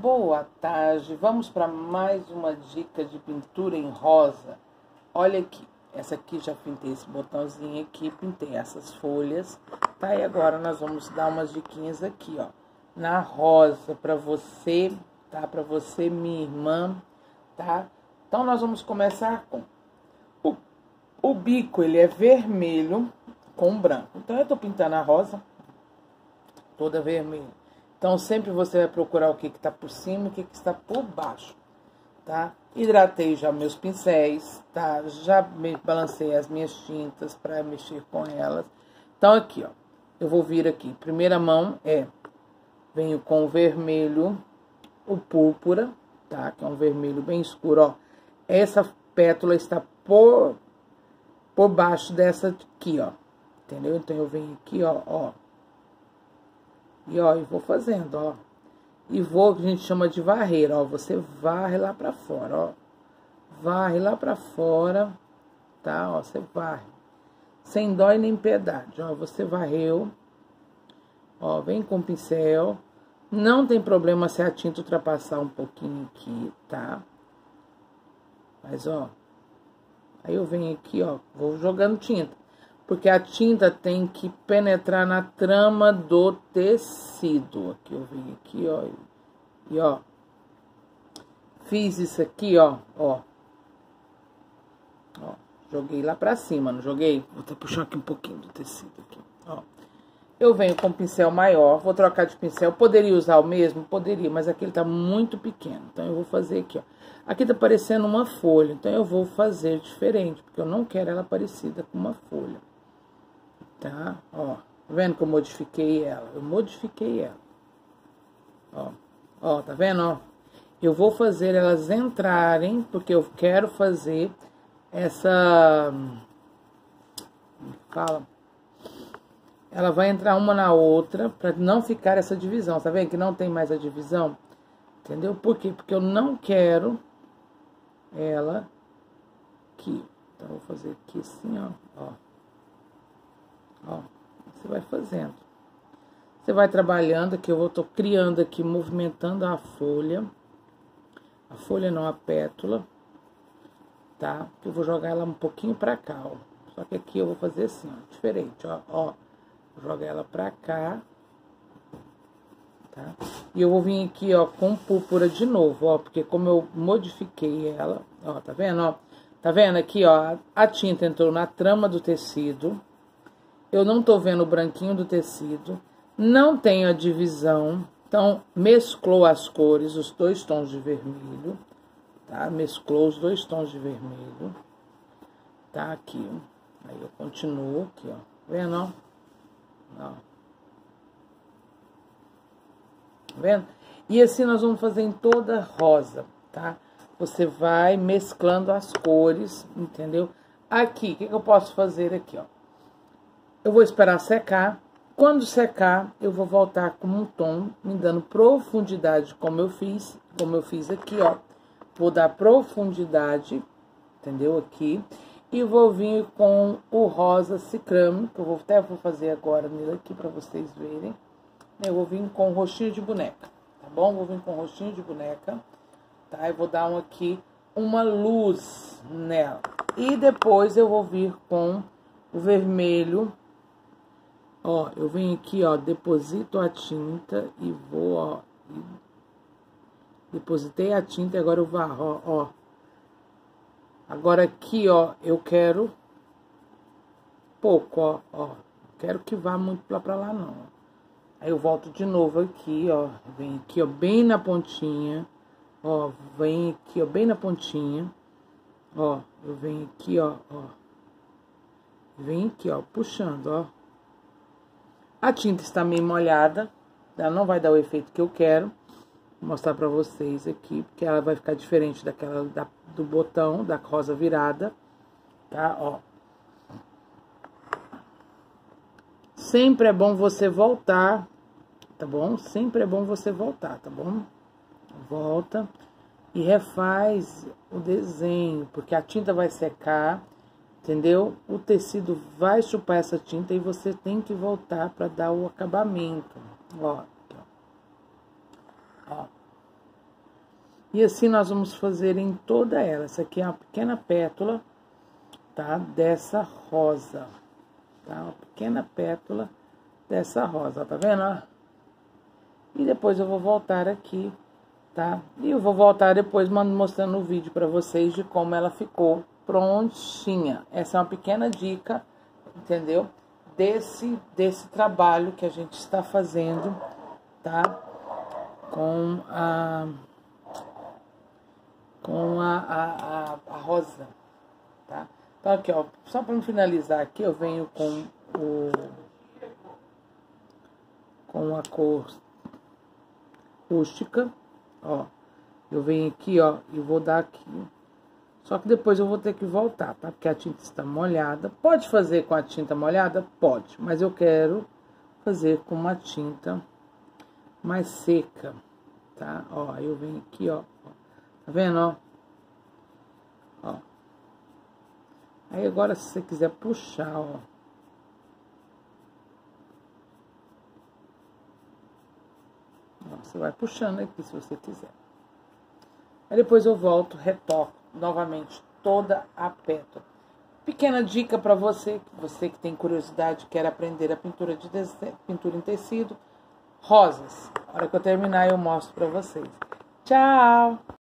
boa tarde. Vamos para mais uma dica de pintura em rosa. Olha aqui, essa aqui já pintei esse botãozinho aqui, pintei essas folhas, tá? E agora nós vamos dar umas diquinhas aqui, ó, na rosa para você, tá? Para você, minha irmã, tá? Então nós vamos começar com o, o bico, ele é vermelho com branco. Então eu tô pintando a rosa toda vermelha. Então, sempre você vai procurar o que está por cima e o que, que está por baixo, tá? Hidratei já meus pincéis, tá? Já balancei as minhas tintas para mexer com elas. Então, aqui, ó, eu vou vir aqui. Primeira mão é, venho com o vermelho, o púrpura, tá? Que é um vermelho bem escuro, ó. Essa pétala está por, por baixo dessa aqui, ó. Entendeu? Então, eu venho aqui, ó, ó e ó, e vou fazendo, ó. E vou, que a gente chama de varrer, ó. Você varre lá pra fora, ó. Varre lá pra fora, tá? Ó, você varre. Sem dó e nem piedade, ó. Você varreu. Ó, vem com o pincel. Não tem problema se a tinta ultrapassar um pouquinho aqui, tá? Mas, ó. Aí eu venho aqui, ó. Vou jogando tinta porque a tinta tem que penetrar na trama do tecido. Aqui eu venho aqui, ó, e ó, fiz isso aqui, ó, ó, ó, joguei lá pra cima, não joguei? Vou até puxar aqui um pouquinho do tecido aqui, ó. Eu venho com pincel maior, vou trocar de pincel, poderia usar o mesmo? Poderia, mas aqui ele tá muito pequeno, então eu vou fazer aqui, ó. Aqui tá parecendo uma folha, então eu vou fazer diferente, porque eu não quero ela parecida com uma folha tá? Ó, tá vendo que eu modifiquei ela? Eu modifiquei ela. Ó, ó, tá vendo, ó? Eu vou fazer elas entrarem, porque eu quero fazer essa... Fala. Ela vai entrar uma na outra, pra não ficar essa divisão. Tá vendo que não tem mais a divisão? Entendeu? Por quê? Porque eu não quero ela aqui. Então, vou fazer aqui assim, ó, ó. Ó, você vai fazendo. Você vai trabalhando aqui, eu vou tô criando aqui, movimentando a folha. A folha não, a pétula. Tá? Eu vou jogar ela um pouquinho pra cá, ó. Só que aqui eu vou fazer assim, ó, diferente, ó. Ó, ela pra cá. Tá? E eu vou vir aqui, ó, com púrpura de novo, ó. Porque como eu modifiquei ela, ó, tá vendo, ó? Tá vendo aqui, ó? A tinta entrou na trama do tecido eu não tô vendo o branquinho do tecido, não tenho a divisão, então mesclou as cores, os dois tons de vermelho, tá? Mesclou os dois tons de vermelho, tá? Aqui, ó. Aí eu continuo aqui, ó. Vendo, ó? ó. Tá vendo? E assim nós vamos fazer em toda rosa, tá? Você vai mesclando as cores, entendeu? Aqui, o que, que eu posso fazer aqui, ó? Eu vou esperar secar. Quando secar, eu vou voltar com um tom, me dando profundidade, como eu fiz, como eu fiz aqui, ó. Vou dar profundidade, entendeu? Aqui. E vou vir com o rosa cicrame, que eu vou até vou fazer agora nele aqui para vocês verem. Eu vou vir com rostinho de boneca, tá bom? Vou vir com rostinho de boneca, tá? Eu vou dar um aqui, uma luz nela. E depois eu vou vir com o vermelho Ó, eu venho aqui, ó, deposito a tinta e vou, ó. E depositei a tinta e agora eu varro, ó. Agora aqui, ó, eu quero pouco, ó, ó. Quero que vá muito lá pra lá, não. Aí eu volto de novo aqui, ó. Vem aqui, ó, bem na pontinha. Ó, vem aqui, ó, bem na pontinha. Ó, eu venho aqui, ó, ó. Vem aqui, ó, puxando, ó. A tinta está meio molhada, ela não vai dar o efeito que eu quero. Vou mostrar para vocês aqui, porque ela vai ficar diferente daquela da, do botão, da rosa virada, tá? Ó. Sempre é bom você voltar, tá bom? Sempre é bom você voltar, tá bom? Volta e refaz o desenho, porque a tinta vai secar entendeu? O tecido vai chupar essa tinta e você tem que voltar para dar o acabamento. Ó, ó. E assim nós vamos fazer em toda ela. Essa aqui é uma pequena pétula, tá? Dessa rosa, tá? Uma pequena pétula dessa rosa, tá vendo? E depois eu vou voltar aqui, tá? E eu vou voltar depois mostrando o vídeo para vocês de como ela ficou prontinha. Essa é uma pequena dica, entendeu? Desse, desse trabalho que a gente está fazendo, tá? Com a com a, a, a, a rosa, tá? Então, aqui, ó, só para finalizar aqui, eu venho com o com a cor rústica, ó. Eu venho aqui, ó, e vou dar aqui. Só que depois eu vou ter que voltar, tá? Porque a tinta está molhada. Pode fazer com a tinta molhada? Pode, mas eu quero fazer com uma tinta mais seca, tá? Ó, eu venho aqui, ó, Tá vendo, ó? Ó. Aí agora, se você quiser puxar, ó. ó você vai puxando aqui, se você quiser. Aí depois eu volto, retoco novamente toda a pétala. Pequena dica para você, você que tem curiosidade, quer aprender a pintura de pintura em tecido, rosas. A hora que eu terminar eu mostro para vocês. Tchau!